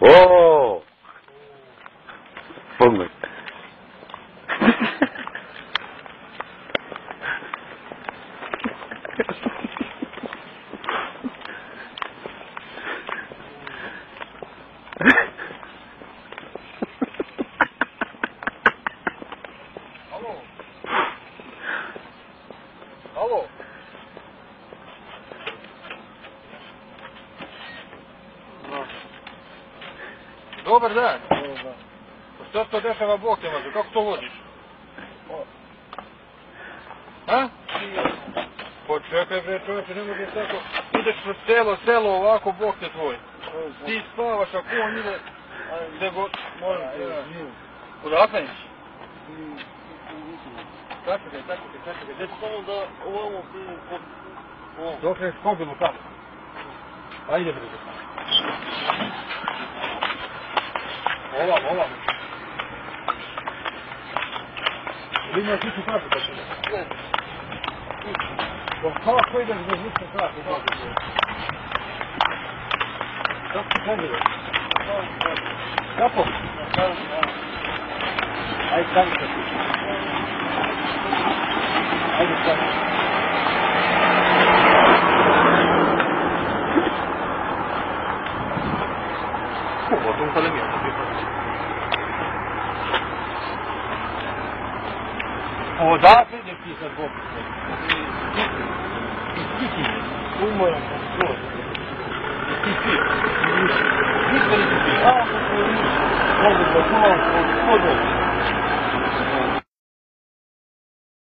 哦，疯了。Oh. Dobar dan. Pa Šta se to dešava, Bog te maže, kako to vodiš? A? Pa čekaj bre čovječe, ne može tako. Ideš kroz selo, selo ovako, Bog te tvoj. Ti spavaš, ako on ide, gde god, molim te. Odakle ići? Sačekaj, sačekaj, sačekaj, gdje Samo da ovamo. Dok ne skobilu tamo. Ajde bre. Ovam, ovam. Ili imaš ličnu kartu pa će Ne. Pa kako ideš bez lične karte? Pa kako ti kandideš? Kako? Ajde, stani se ti. Ходомир. О, да, ты не писал Бог. Идите, умоем, Бог. Идите. Идите, а, Бог, Бог, Бог, Бог, Бог,